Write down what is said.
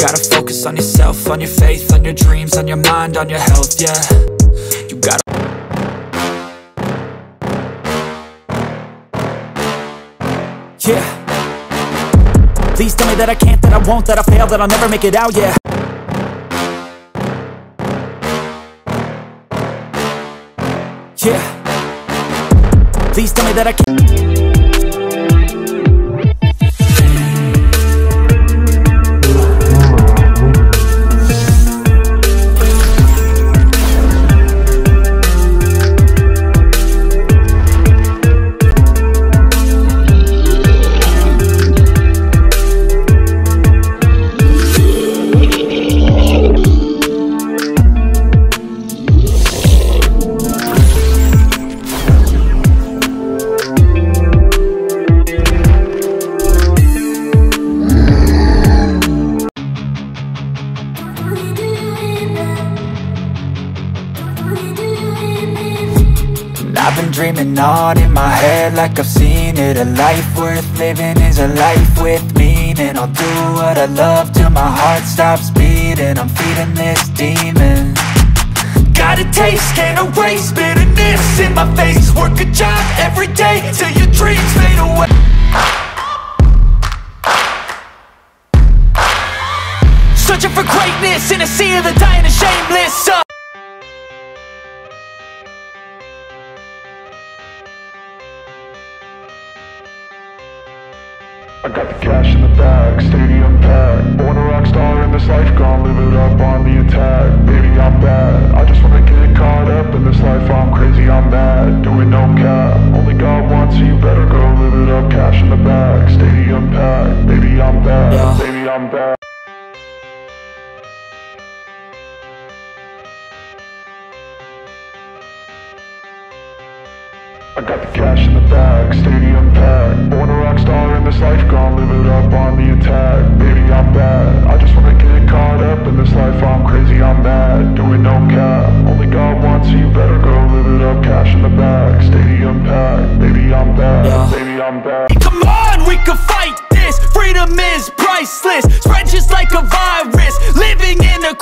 gotta focus on yourself, on your faith, on your dreams, on your mind, on your health, yeah. You gotta Yeah. Please tell me that I can't, that I won't, that I fail, that I'll never make it out, yeah. Yeah. Please tell me that I can't I've been dreaming on in my head like I've seen it. A life worth living is a life with meaning. I'll do what I love till my heart stops beating. I'm feeding this demon. Got a taste, can't erase bitterness in my face. Work a job every day till your dreams fade away. Searching for greatness in a sea of the dying and shameless. I got the cash in the bag, stadium packed. Born a rock star in this life, gone live it up on the attack. Baby, I'm bad, I just wanna get caught up in this life. I'm crazy, I'm mad, doing no cap. Only God wants you, better go live it up. Cash in the bag, stadium packed. Baby, I'm bad, Yeah. baby, I'm bad. I got the cash in the bag, stadium we can fight this. Freedom is priceless. Spread just like a virus. Living in a